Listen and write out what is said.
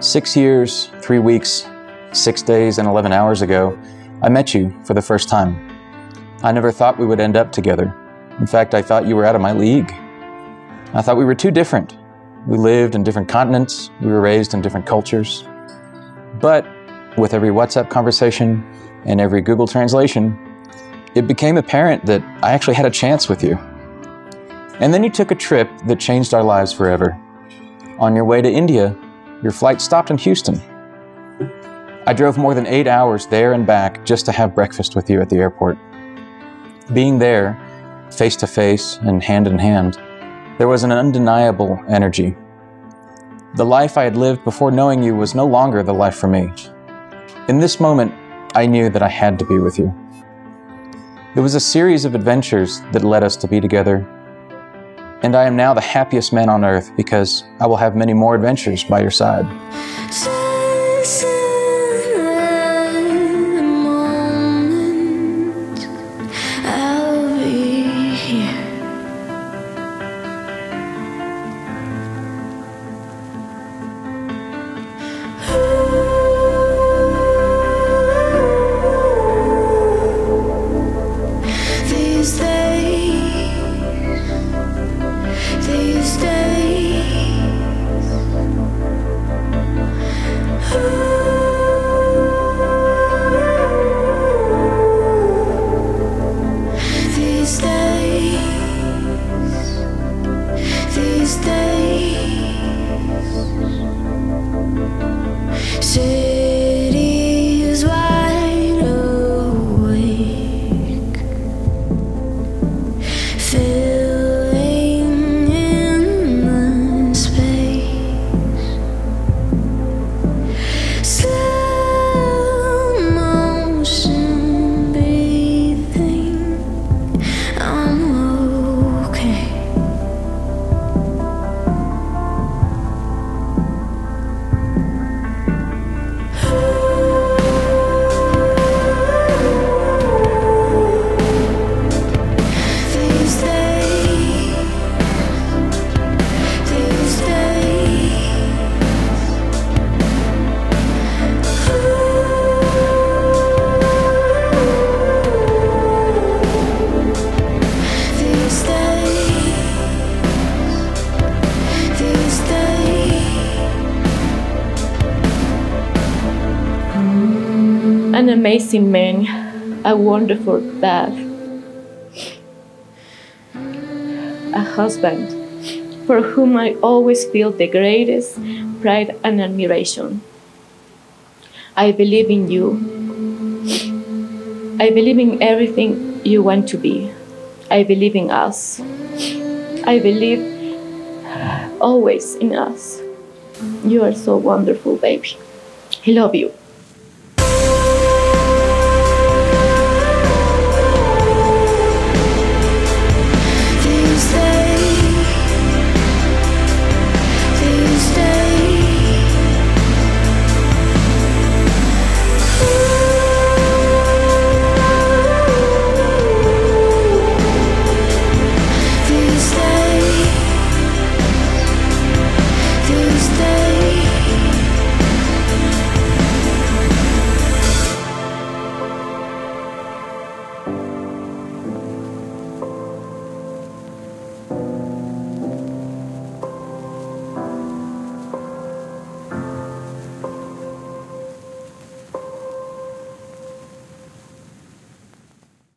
Six years, three weeks, six days, and 11 hours ago, I met you for the first time. I never thought we would end up together. In fact, I thought you were out of my league. I thought we were too different. We lived in different continents, we were raised in different cultures. But with every WhatsApp conversation and every Google translation, it became apparent that I actually had a chance with you. And then you took a trip that changed our lives forever. On your way to India, your flight stopped in Houston. I drove more than eight hours there and back just to have breakfast with you at the airport. Being there, face to face and hand in hand, there was an undeniable energy. The life I had lived before knowing you was no longer the life for me. In this moment, I knew that I had to be with you. It was a series of adventures that led us to be together and I am now the happiest man on earth because I will have many more adventures by your side. An amazing man, a wonderful dad, a husband for whom I always feel the greatest pride and admiration. I believe in you. I believe in everything you want to be. I believe in us. I believe always in us. You are so wonderful, baby. I love you. day